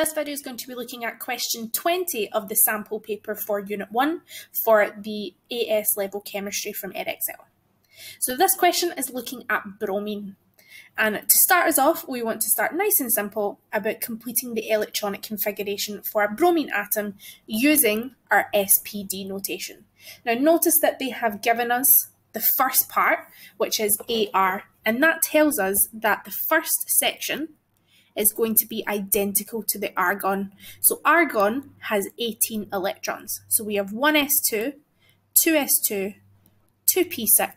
This video is going to be looking at question 20 of the sample paper for Unit 1 for the AS level chemistry from Edexcel. So this question is looking at bromine. And to start us off, we want to start nice and simple about completing the electronic configuration for a bromine atom using our SPD notation. Now notice that they have given us the first part, which is AR, and that tells us that the first section is going to be identical to the argon. So argon has 18 electrons. So we have 1s2, 2s2, 2p6,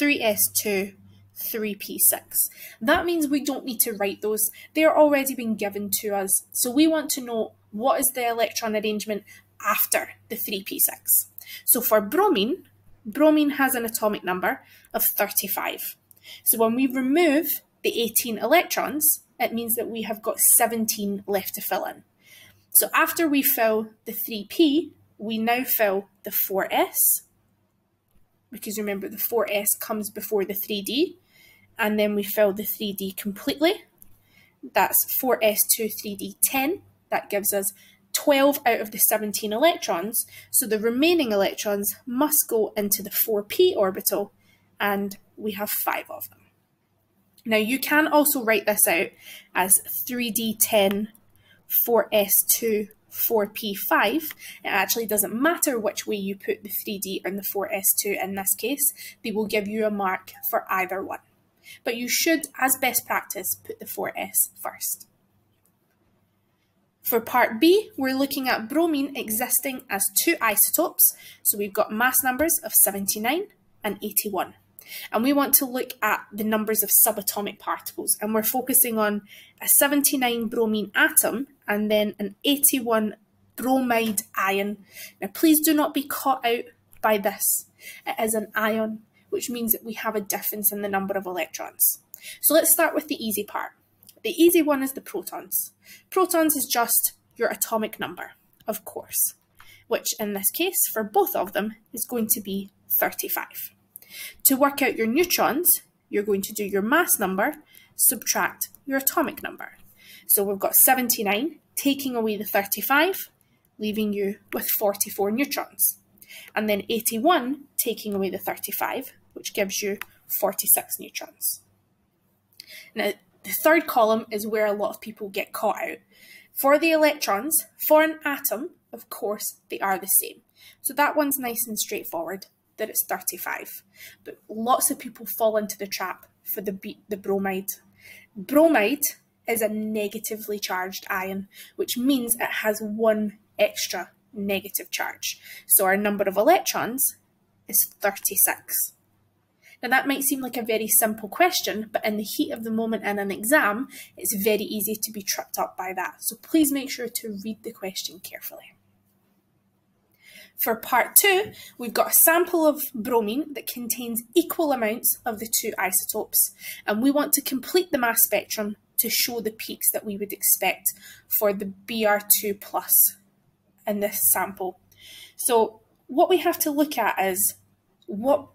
3s2, 3p6. That means we don't need to write those. They're already been given to us. So we want to know what is the electron arrangement after the 3p6. So for bromine, bromine has an atomic number of 35. So when we remove the 18 electrons, it means that we have got 17 left to fill in. So after we fill the 3p, we now fill the 4s, because remember the 4s comes before the 3d, and then we fill the 3d completely. That's 4s2 3d 10. That gives us 12 out of the 17 electrons, so the remaining electrons must go into the 4p orbital, and we have five of them. Now you can also write this out as 3d10, 4s2, 4p5. It actually doesn't matter which way you put the 3d and the 4s2 in this case, they will give you a mark for either one. But you should, as best practice, put the 4s first. For part B, we're looking at bromine existing as two isotopes, so we've got mass numbers of 79 and 81. And we want to look at the numbers of subatomic particles. And we're focusing on a 79 bromine atom and then an 81 bromide ion. Now, please do not be caught out by this. It is an ion, which means that we have a difference in the number of electrons. So let's start with the easy part. The easy one is the protons. Protons is just your atomic number, of course, which in this case, for both of them, is going to be 35. To work out your neutrons, you're going to do your mass number, subtract your atomic number. So we've got 79, taking away the 35, leaving you with 44 neutrons. And then 81, taking away the 35, which gives you 46 neutrons. Now, the third column is where a lot of people get caught out. For the electrons, for an atom, of course, they are the same. So that one's nice and straightforward that it's 35. But lots of people fall into the trap for the, the bromide. Bromide is a negatively charged ion, which means it has one extra negative charge. So our number of electrons is 36. Now that might seem like a very simple question, but in the heat of the moment in an exam, it's very easy to be tripped up by that. So please make sure to read the question carefully. For part two, we've got a sample of bromine that contains equal amounts of the two isotopes, and we want to complete the mass spectrum to show the peaks that we would expect for the Br2 plus in this sample. So what we have to look at is what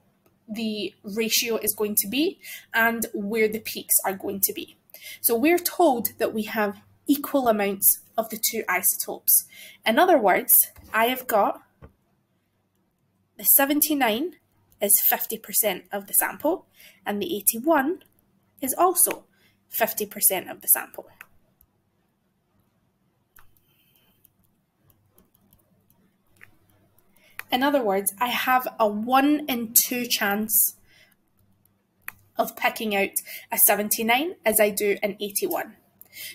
the ratio is going to be and where the peaks are going to be. So we're told that we have equal amounts of the two isotopes. In other words, I have got the 79 is 50% of the sample, and the 81 is also 50% of the sample. In other words, I have a 1 in 2 chance of picking out a 79 as I do an 81.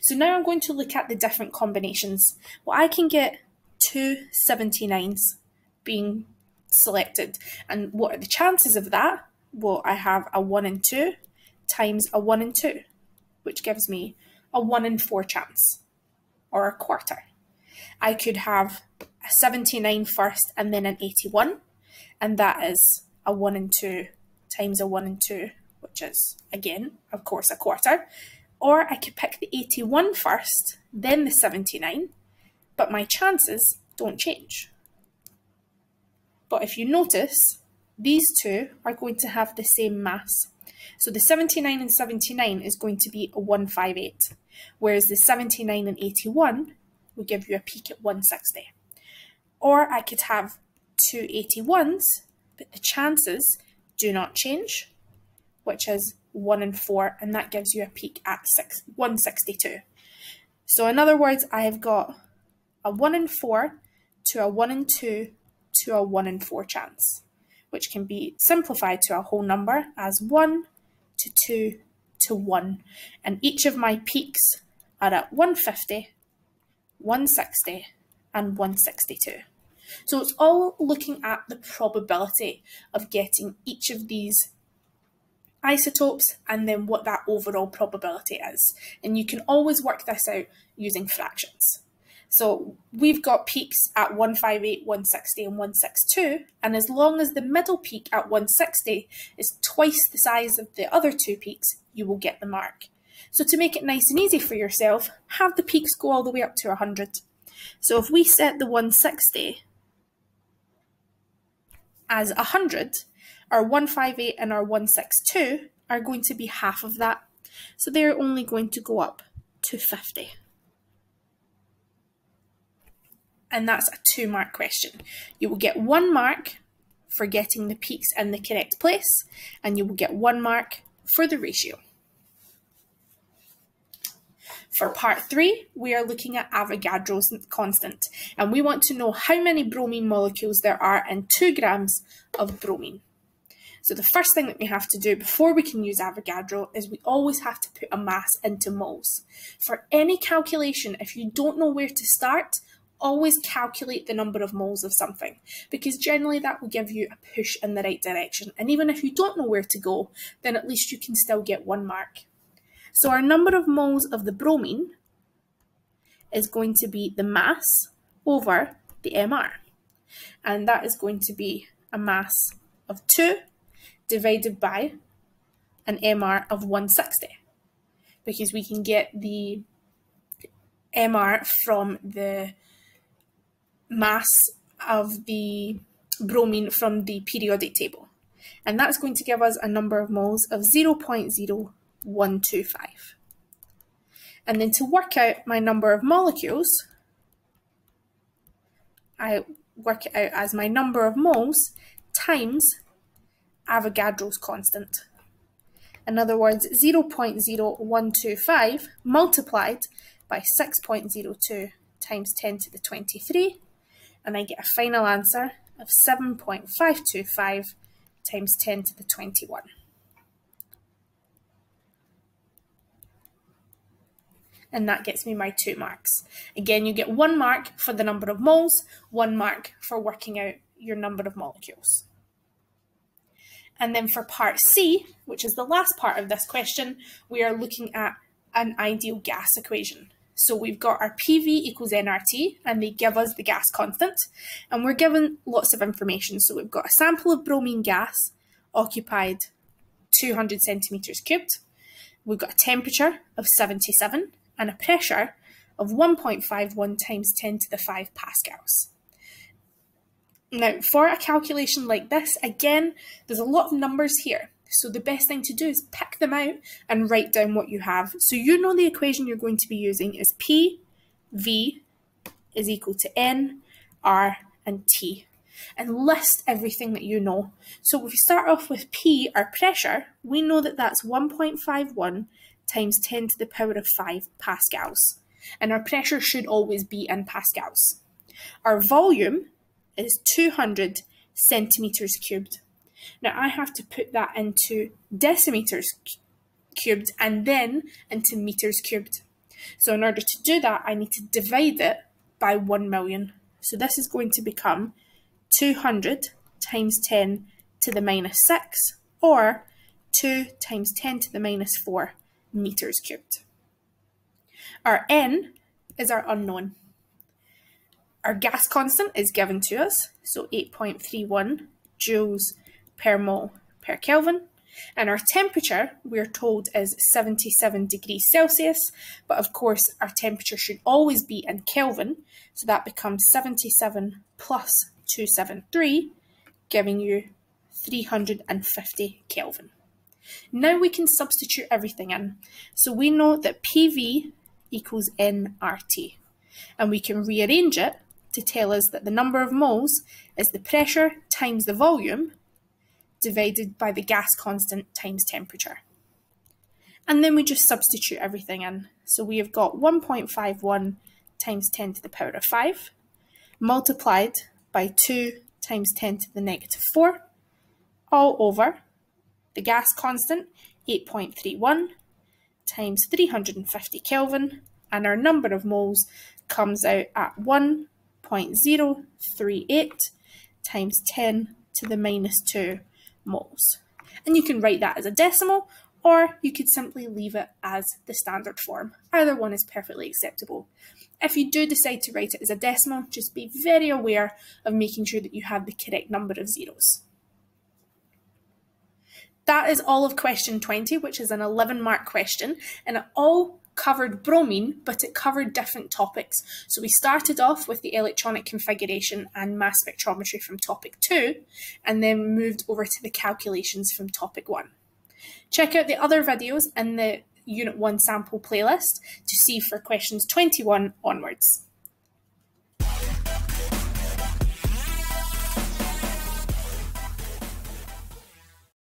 So now I'm going to look at the different combinations. Well, I can get two 79s being selected. And what are the chances of that? Well, I have a 1 in 2 times a 1 in 2, which gives me a 1 in 4 chance, or a quarter. I could have a 79 first and then an 81, and that is a 1 in 2 times a 1 in 2, which is, again, of course, a quarter. Or I could pick the 81 first, then the 79, but my chances don't change. But if you notice, these two are going to have the same mass. So the 79 and 79 is going to be a 158, whereas the 79 and 81 will give you a peak at 160. Or I could have two 81s, but the chances do not change, which is 1 and 4, and that gives you a peak at six, 162. So in other words, I have got a 1 in 4 to a 1 in 2 to a 1 in 4 chance, which can be simplified to a whole number as 1 to 2 to 1. And each of my peaks are at 150, 160 and 162. So it's all looking at the probability of getting each of these isotopes and then what that overall probability is. And you can always work this out using fractions. So we've got peaks at 158, 160 and 162 and as long as the middle peak at 160 is twice the size of the other two peaks, you will get the mark. So to make it nice and easy for yourself, have the peaks go all the way up to 100. So if we set the 160 as 100, our 158 and our 162 are going to be half of that. So they're only going to go up to 50. And that's a two mark question. You will get one mark for getting the peaks in the correct place, and you will get one mark for the ratio. For part three, we are looking at Avogadro's constant, and we want to know how many bromine molecules there are in two grams of bromine. So the first thing that we have to do before we can use Avogadro is we always have to put a mass into moles. For any calculation, if you don't know where to start, always calculate the number of moles of something because generally that will give you a push in the right direction. And even if you don't know where to go, then at least you can still get one mark. So our number of moles of the bromine is going to be the mass over the MR. And that is going to be a mass of 2 divided by an MR of 160 because we can get the MR from the mass of the bromine from the periodic table. And that's going to give us a number of moles of 0.0125. And then to work out my number of molecules, I work it out as my number of moles times Avogadro's constant. In other words, 0.0125 multiplied by 6.02 times 10 to the 23, and I get a final answer of 7.525 times 10 to the 21. and that gets me my two marks. Again, you get one mark for the number of moles, one mark for working out your number of molecules. And then for part C, which is the last part of this question, we are looking at an ideal gas equation. So we've got our PV equals nRT, and they give us the gas constant, and we're given lots of information. So we've got a sample of bromine gas occupied 200 centimetres cubed. We've got a temperature of 77, and a pressure of 1.51 times 10 to the 5 pascals. Now, for a calculation like this, again, there's a lot of numbers here. So the best thing to do is pick them out and write down what you have. So you know the equation you're going to be using is P, V is equal to N, R, and T. And list everything that you know. So if we start off with P, our pressure, we know that that's 1.51 times 10 to the power of 5 pascals. And our pressure should always be in pascals. Our volume is 200 centimetres cubed. Now I have to put that into decimeters cubed and then into meters cubed. So in order to do that, I need to divide it by 1 million. So this is going to become 200 times 10 to the minus 6 or 2 times 10 to the minus 4 meters cubed. Our n is our unknown. Our gas constant is given to us, so 8.31 joules per mole per Kelvin. And our temperature, we're told, is 77 degrees Celsius, but of course our temperature should always be in Kelvin, so that becomes 77 plus 273, giving you 350 Kelvin. Now we can substitute everything in. So we know that PV equals nRT. And we can rearrange it to tell us that the number of moles is the pressure times the volume divided by the gas constant times temperature. And then we just substitute everything in. So we have got 1.51 times 10 to the power of 5 multiplied by 2 times 10 to the negative 4 all over the gas constant 8.31 times 350 Kelvin and our number of moles comes out at 1.038 times 10 to the minus 2 moles. And you can write that as a decimal or you could simply leave it as the standard form. Either one is perfectly acceptable. If you do decide to write it as a decimal, just be very aware of making sure that you have the correct number of zeros. That is all of question 20, which is an 11 mark question, and it all covered bromine, but it covered different topics. So we started off with the electronic configuration and mass spectrometry from topic 2, and then moved over to the calculations from topic 1. Check out the other videos in the Unit 1 sample playlist to see for questions 21 onwards.